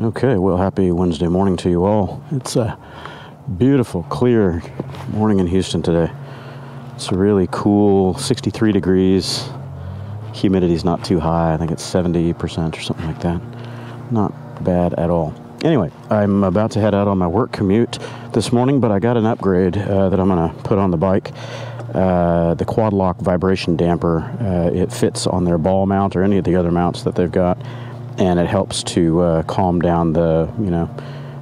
Okay, well, happy Wednesday morning to you all. It's a beautiful, clear morning in Houston today. It's a really cool, 63 degrees. Humidity's not too high. I think it's 70% or something like that. Not bad at all. Anyway, I'm about to head out on my work commute this morning, but I got an upgrade uh, that I'm going to put on the bike. Uh, the quad lock vibration damper, uh, it fits on their ball mount or any of the other mounts that they've got and it helps to uh, calm down the you know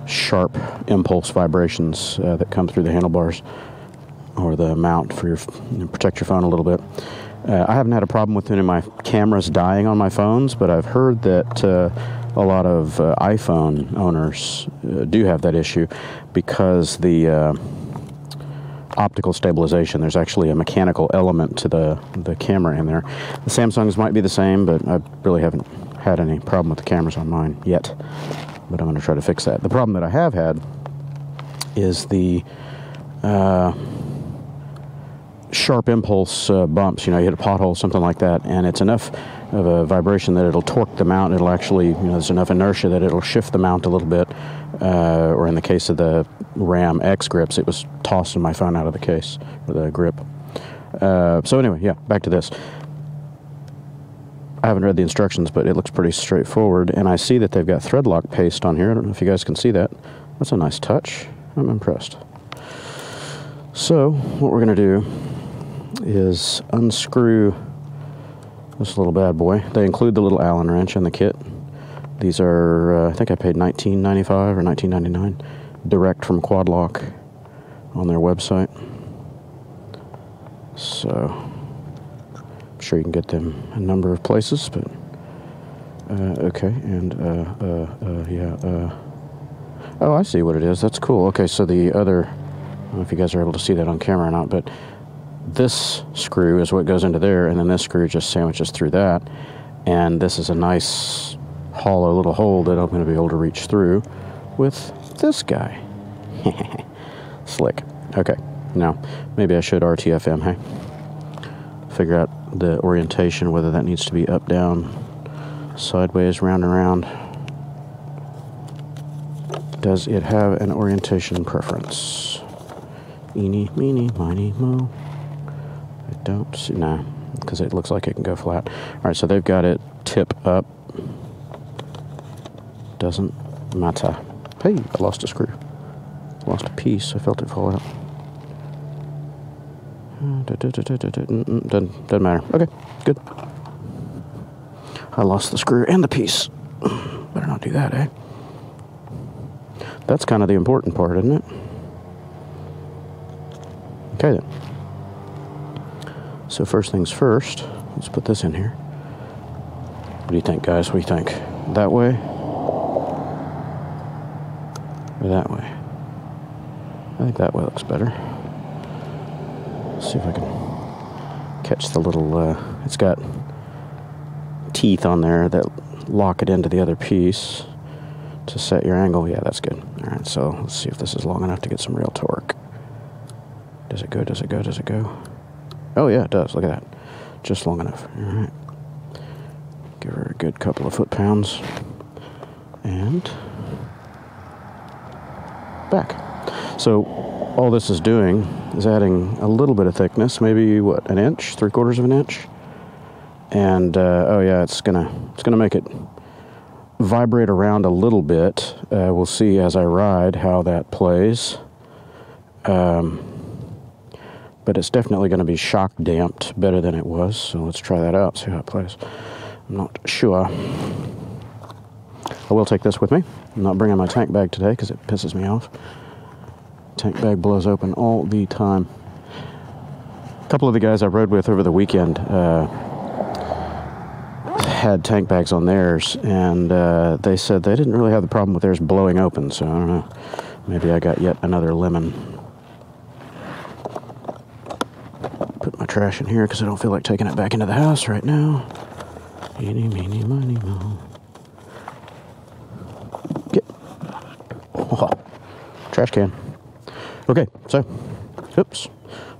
sharp impulse vibrations uh, that come through the handlebars or the mount for your you know, protect your phone a little bit. Uh, I haven't had a problem with any of my cameras dying on my phones, but I've heard that uh, a lot of uh, iPhone owners uh, do have that issue because the optical stabilization. There's actually a mechanical element to the, the camera in there. The Samsungs might be the same, but I really haven't had any problem with the cameras on mine yet, but I'm going to try to fix that. The problem that I have had is the uh, sharp impulse uh, bumps. You know, you hit a pothole, something like that, and it's enough of a vibration that it'll torque the mount. It'll actually, you know, there's enough inertia that it'll shift the mount a little bit. Uh, or in the case of the Ram X grips, it was tossing my phone out of the case or the grip. Uh, so anyway, yeah, back to this. I haven't read the instructions, but it looks pretty straightforward. And I see that they've got thread lock paste on here. I don't know if you guys can see that. That's a nice touch. I'm impressed. So what we're going to do is unscrew this little bad boy. They include the little Allen wrench in the kit. These are, uh, I think I paid $19.95 or $19.99 direct from Quadlock on their website. So sure you can get them a number of places, but uh, okay. And uh, uh, uh yeah. Uh, oh, I see what it is. That's cool. Okay, so the other, I don't know if you guys are able to see that on camera or not, but this screw is what goes into there, and then this screw just sandwiches through that. And this is a nice hollow little hole that I'm going to be able to reach through with this guy. Slick. Okay, now maybe I should RTFM, hey? Figure out the orientation, whether that needs to be up, down, sideways, round and round. Does it have an orientation preference? Eeny, meeny, miny, mo. I don't see, nah, because it looks like it can go flat. All right, so they've got it tip up. Doesn't matter. Hey, I lost a screw. Lost a piece. I felt it fall out. Doesn't, doesn't matter. Okay, good. I lost the screw and the piece. Better not do that, eh? That's kind of the important part, isn't it? Okay then. So first things first, let's put this in here. What do you think, guys? What do you think? That way? Or that way? I think that way looks better see if I can catch the little, uh, it's got teeth on there that lock it into the other piece to set your angle. Yeah, that's good. All right, so let's see if this is long enough to get some real torque. Does it go, does it go, does it go? Oh yeah, it does, look at that. Just long enough, all right. Give her a good couple of foot-pounds. And back. So all this is doing is adding a little bit of thickness, maybe what an inch, three quarters of an inch, and uh, oh yeah, it's gonna it's gonna make it vibrate around a little bit. Uh, we'll see as I ride how that plays. Um, but it's definitely going to be shock damped better than it was. So let's try that out, see how it plays. I'm not sure. I will take this with me. I'm not bringing my tank bag today because it pisses me off. Tank bag blows open all the time. A couple of the guys I rode with over the weekend uh, had tank bags on theirs, and uh, they said they didn't really have the problem with theirs blowing open. So I don't know. Maybe I got yet another lemon. Put my trash in here because I don't feel like taking it back into the house right now. Eeny, meeny, miny, mo. Get. Oh, trash can. Okay, so, oops,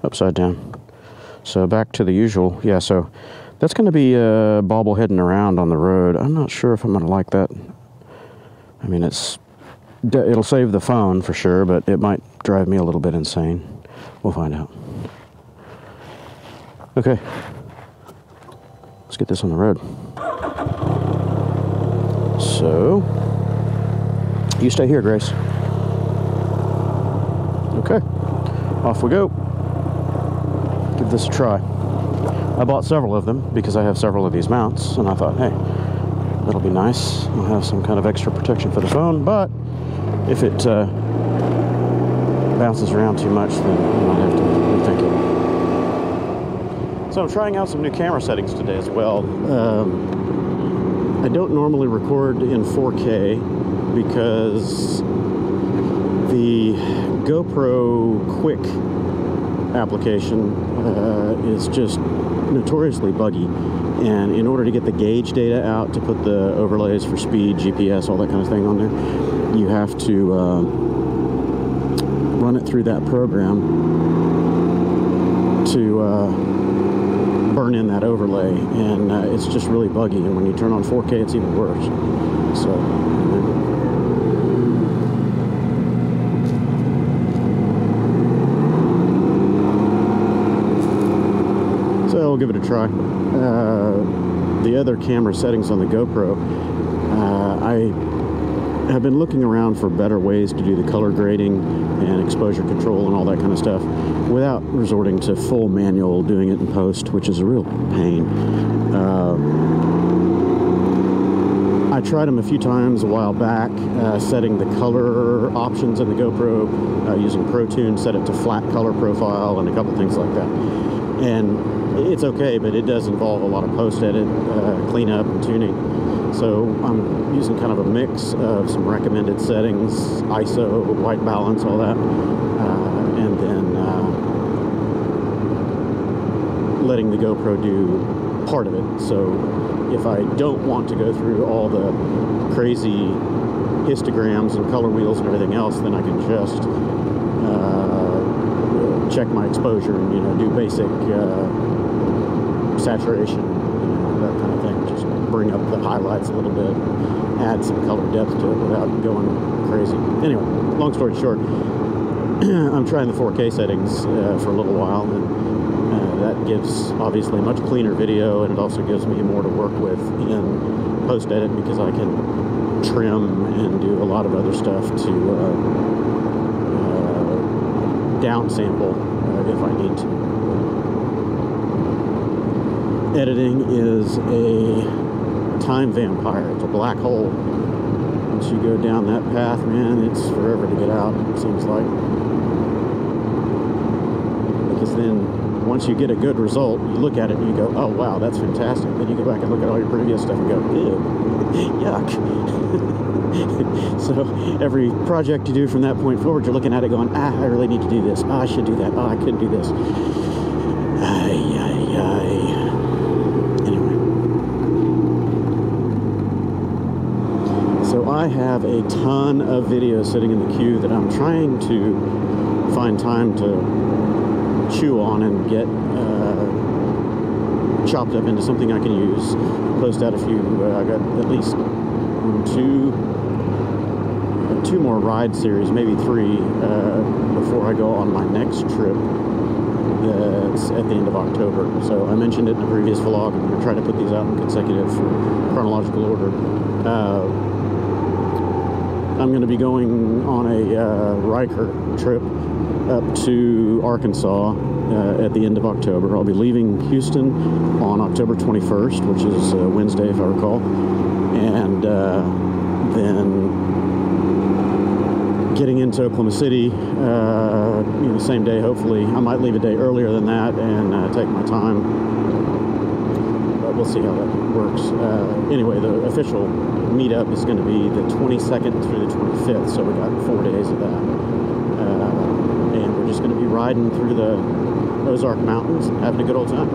upside down. So back to the usual. Yeah, so that's going to be uh, bobbleheading around on the road. I'm not sure if I'm going to like that I mean, it's it'll save the phone for sure, but it might drive me a little bit insane. We'll find out. Okay, let's get this on the road. So, you stay here, Grace. Okay, off we go. Give this a try. I bought several of them because I have several of these mounts, and I thought, hey, that'll be nice. I'll have some kind of extra protection for the phone, but if it uh, bounces around too much, then I might have to rethink it. So I'm trying out some new camera settings today as well. Um, I don't normally record in 4K because the GoPro Quick application uh, is just notoriously buggy. And in order to get the gauge data out to put the overlays for speed, GPS, all that kind of thing on there, you have to uh, run it through that program to uh, burn in that overlay. And uh, it's just really buggy. And when you turn on 4K, it's even worse. So. We'll give it a try. Uh, the other camera settings on the GoPro, uh, I have been looking around for better ways to do the color grading and exposure control and all that kind of stuff without resorting to full manual doing it in post, which is a real pain. Uh, I tried them a few times a while back, uh, setting the color options in the GoPro uh, using ProTune, set it to flat color profile, and a couple things like that. And it's okay, but it does involve a lot of post edit, uh, cleanup, and tuning. So I'm using kind of a mix of some recommended settings, ISO, white balance, all that, uh, and then uh, letting the GoPro do part of it. So if I don't want to go through all the crazy histograms and color wheels and everything else, then I can just check my exposure and you know do basic uh, saturation, that kind of thing. Just bring up the highlights a little bit, add some color depth to it without going crazy. Anyway, long story short, I'm trying the 4K settings uh, for a little while, and uh, that gives obviously much cleaner video, and it also gives me more to work with in post edit because I can trim and do a lot of other stuff to uh, downsample uh, if I need to editing is a time vampire. It's a black hole. Once you go down that path, man, it's forever to get out, it seems like. Because then once you get a good result, you look at it and you go, oh wow, that's fantastic. Then you go back and look at all your previous stuff and go, ew, yuck. so every project you do from that point forward, you're looking at it going, ah, I really need to do this. Ah, I should do that. Ah, I couldn't do this. Ay, ay, ay. I have a ton of videos sitting in the queue that I'm trying to find time to chew on and get uh, chopped up into something I can use. Post out a few. Uh, I got at least two two more ride series, maybe three, uh, before I go on my next trip. That's at the end of October. So I mentioned it in a previous vlog. I'm going to try to put these out in consecutive chronological order. I'm going to be going on a uh, Ryker trip up to Arkansas uh, at the end of October. I'll be leaving Houston on October 21st, which is uh, Wednesday, if I recall, and uh, then getting into Oklahoma City, uh, you know, same day. Hopefully, I might leave a day earlier than that and uh, take my time we'll see how that works. Uh, anyway, the official meetup is going to be the 22nd through the 25th, so we got four days of that. Uh, and we're just going to be riding through the Ozark Mountains, having a good old time.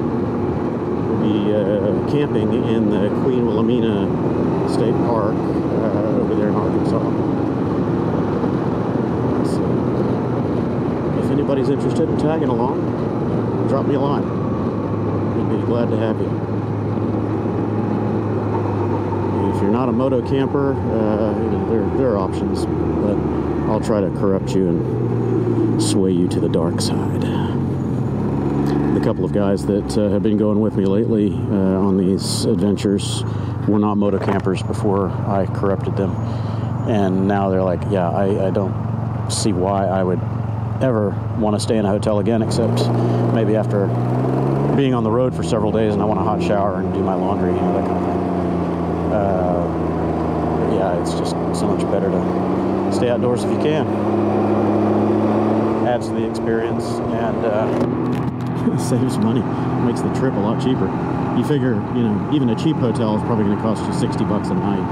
We'll be uh, camping in the Queen Wilhelmina State Park uh, over there in Arkansas. So, if anybody's interested in tagging along, drop me a line. We'd be glad to have you. if you're not a moto camper, uh, there, there are options, but I'll try to corrupt you and sway you to the dark side. The couple of guys that uh, have been going with me lately uh, on these adventures were not moto campers before I corrupted them, and now they're like, yeah, I, I don't see why I would ever want to stay in a hotel again, except maybe after being on the road for several days and I want a hot shower and do my laundry, you know, that kind of thing. Uh, yeah, it's just so much better to stay outdoors if you can. Adds to the experience and uh, saves money, makes the trip a lot cheaper. You figure, you know, even a cheap hotel is probably going to cost you 60 bucks a night.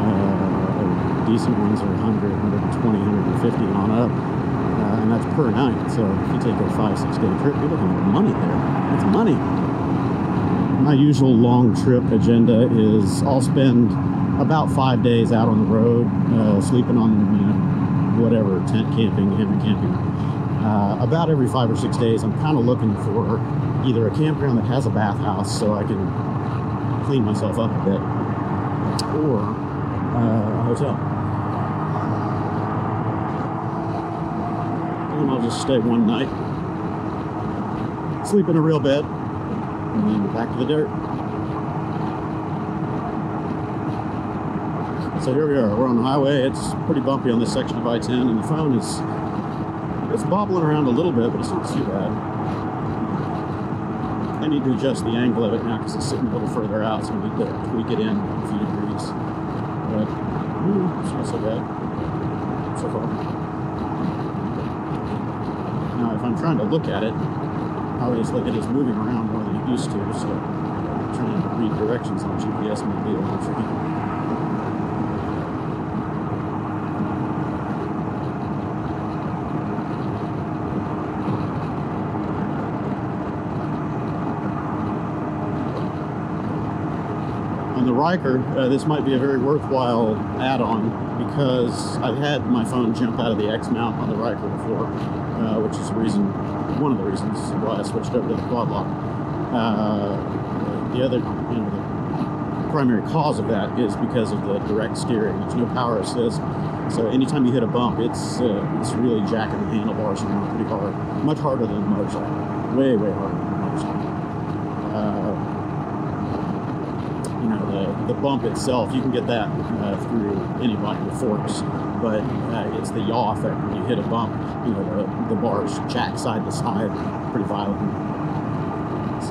Uh, decent ones are 100, 120, 150 on up uh, and that's per night. So if you take a five, six day trip, you're looking at money there. It's money. My usual long trip agenda is I'll spend about five days out on the road, uh, sleeping on you know, whatever tent camping, hammock camping. Uh, about every five or six days, I'm kind of looking for either a campground that has a bathhouse so I can clean myself up a bit, or uh, a hotel. and I'll just stay one night, sleep in a real bed, and then back to the dirt. So here we are. We're on the highway. It's pretty bumpy on this section of I-10, and the phone is it's bobbling around a little bit, but it's not too bad. I need to adjust the angle of it now because it's sitting a little further out, so we need to tweak it in a few degrees. But mm, it's not so bad so far. Now, if I'm trying to look at it, obviously it is moving around used to, so trying to read directions on GPS might be a little tricky. On the Ryker, uh, this might be a very worthwhile add-on because I've had my phone jump out of the X mount on the Ryker before uh, which is the reason, one of the reasons why I switched over to the quad lock. Uh, the other, you know, the primary cause of that is because of the direct steering. There's no power assist, so anytime you hit a bump, it's uh, it's really jacking the handlebars around pretty hard, much harder than a motorcycle, way way harder than a motorcycle. Uh, you know, the, the bump itself, you can get that uh, through any body with forks, but uh, it's the yaw effect when you hit a bump you know, the, the bars jack side to side pretty violently.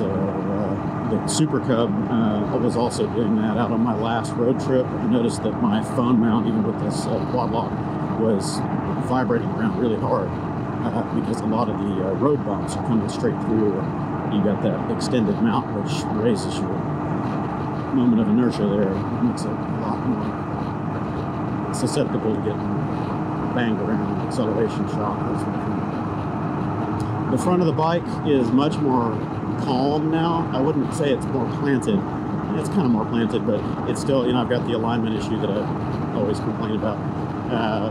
Uh, the Super Cub uh, was also doing that out on my last road trip. I noticed that my phone mount, even with this uh, quad lock, was vibrating around really hard uh, because a lot of the uh, road bumps are coming straight through. You got that extended mount, which raises your moment of inertia there, it makes it a lot more susceptible to getting banged around, acceleration shock, The front of the bike is much more calm now. I wouldn't say it's more planted. It's kind of more planted, but it's still, you know, I've got the alignment issue that I always complain about. Uh,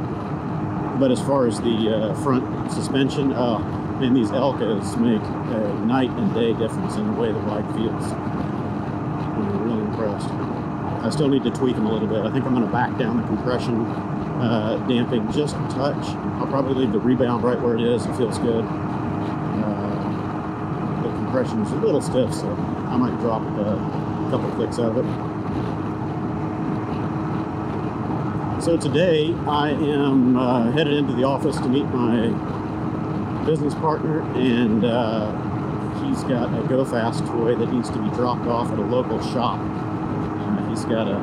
but as far as the uh, front suspension, uh, and these Elkas make a night and day difference in the way the bike feels. I'm really impressed. I still need to tweak them a little bit. I think I'm going to back down the compression uh, damping just a touch. I'll probably leave the rebound right where it is. It feels good. Compression is a little stiff, so I might drop a couple clicks out of it. So today I am uh, headed into the office to meet my business partner, and uh, he's got a Go Fast toy that needs to be dropped off at a local shop. Uh, he's got a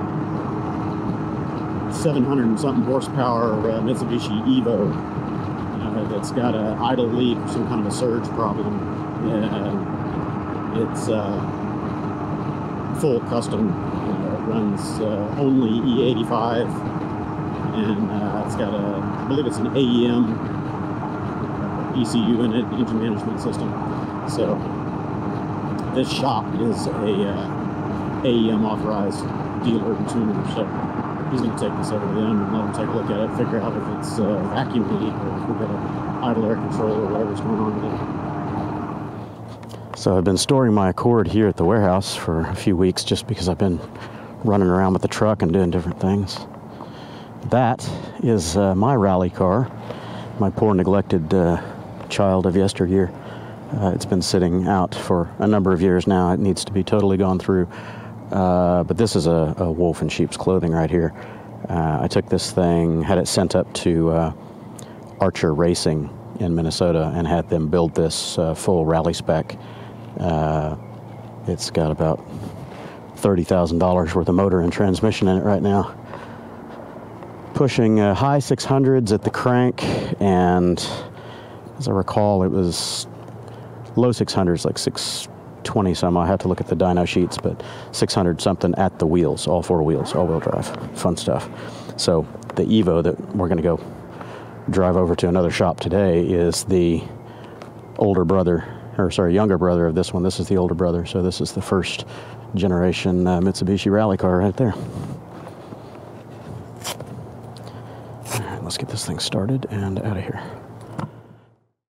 700 and something horsepower uh, Mitsubishi Evo uh, that's got an idle leak or some kind of a surge problem. It's uh, full custom. it runs uh, only E85 and uh, it's got a, I believe it's an AEM ECU in it, engine management system. So this shop is a uh, AEM authorized dealer and tuner. So he's going to take this over to them and let them take a look at it, figure out if it's uh, vacuum leak or if we've got an idle air control or whatever's going on with it. So I've been storing my Accord here at the warehouse for a few weeks just because I've been running around with the truck and doing different things. That is uh, my rally car, my poor neglected uh, child of yesteryear. Uh, it's been sitting out for a number of years now. It needs to be totally gone through. Uh, but this is a, a, wolf in sheep's clothing right here. Uh, I took this thing, had it sent up to uh, Archer Racing in Minnesota, and had them build this full rally spec. Uh, it's got about $30,000 worth of motor and transmission in it right now. Pushing high 600s at the crank, and as I recall, it was low 600s, like 620 some. I have to look at the dyno sheets, but 600 something at the wheels, all four wheels, all wheel drive. Fun stuff. So the Evo that we're going to go drive over to another shop today is the older brother, or sorry, younger brother of this one. This is the older brother. So this is the first generation uh, Mitsubishi rally car right there. All right, let's get this thing started and out of here.